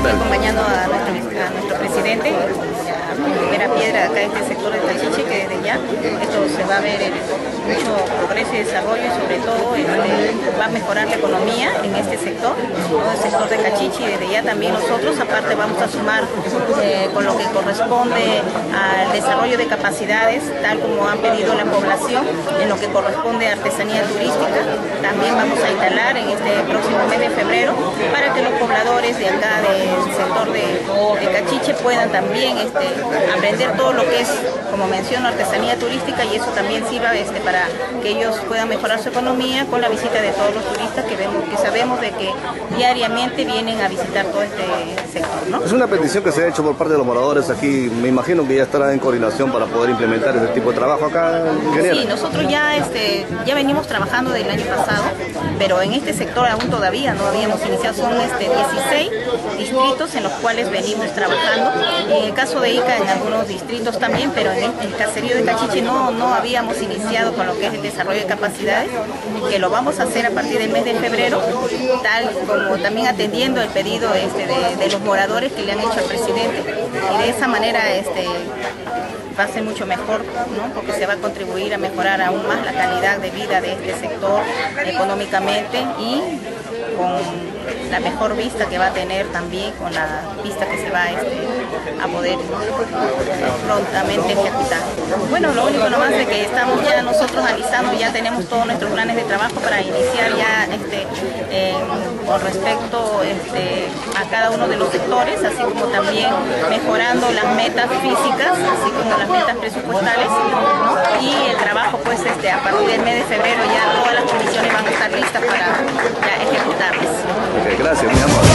tal? acompañando a nuestro, presidente, la primera piedra acá en este sector de Cachiche, que desde ya esto se va a ver mucho progreso y desarrollo y sobre todo va a mejorar la economía en este sector, todo el sector de Cachiche y desde ya también nosotros aparte vamos a sumar eh, con lo que corresponde al desarrollo de capacidades, tal como han pedido la población, en lo que corresponde a artesanía turística, también vamos a instalar en este próximo mes de febrero para que los de acá del sector de, de Cachiche puedan también este, aprender todo lo que es, como menciono, artesanía turística y eso también sirva este, para que ellos puedan mejorar su economía con la visita de todos los turistas que vemos, que sabemos de que diariamente vienen a visitar todo este sector. ¿no? Es una petición que se ha hecho por parte de los moradores aquí, me imagino que ya estará en coordinación para poder implementar este tipo de trabajo acá, ingeniero. Sí, nosotros ya, este, ya venimos trabajando del año pasado, pero en este sector aún todavía no habíamos iniciado, son este, 16 distritos en los cuales venimos trabajando. En el caso de Ica, en algunos distritos también, pero en el, caserío de Cachiche no, no habíamos iniciado con lo que es el desarrollo de capacidades, que lo vamos a hacer a partir del mes de febrero, tal como también atendiendo el pedido este, de, los moradores que le han hecho al presidente. Y de esa manera este, va a ser mucho mejor, ¿no? porque se va a contribuir a mejorar aún más la calidad de vida de este sector económicamente y con la mejor vista que va a tener también, con la vista que se va este, a poder prontamente ejecutar. Bueno, lo único nomás es que estamos ya nosotros analizando, ya tenemos todos nuestros planes de trabajo para iniciar ya este, eh, con respecto este, a cada uno de los sectores, así como también mejorando las metas físicas, así como las metas presupuestales y el trabajo pues este, a partir del mes de febrero ya todas las comisiones van a estar listas para fazer minha.